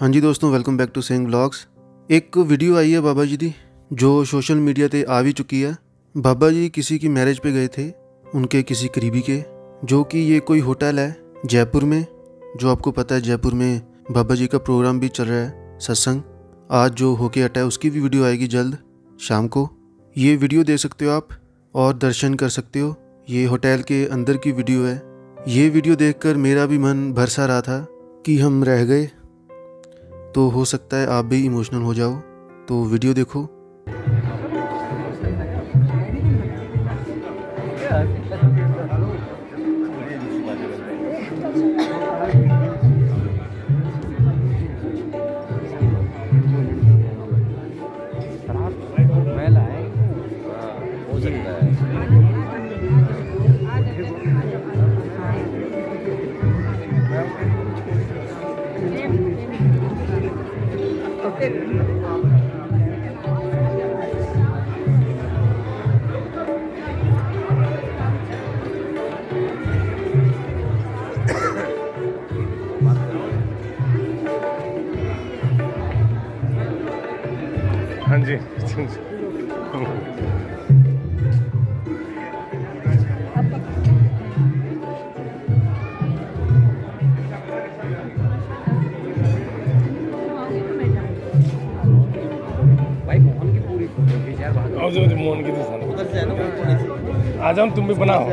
हाँ जी दोस्तों welcome back to Singh blogs एक वीडियो आई है बाबा जी की, जो सोशल मीडिया पर आ भी चुकी है। बाबा जी किसी की मैरिज पे गए थे, उनके किसी करीबी के, जो कि ये कोई होटल है जयपुर में। जो आपको पता है, जयपुर में बाबा जी का प्रोग्राम भी चल रहा है, सत्संग। आज जो होके अटा है, उसकी भी वीडियो आएगी जल्द, शाम को। ये वीडियो देख सकते हो आप, और दर्शन कर सकते हो। ये होटल के अंदर की वीडियो है। ये वीडियो देखकर मेरा भी मन भरसा रहा था कि हम रह गए। तो हो सकता है आप भी इमोशनल हो जाओ। तो वीडियो देखो। मेला है। हो सकता है हाँ वो थोड़ी सी आ जाओ तुम भी बनाओ।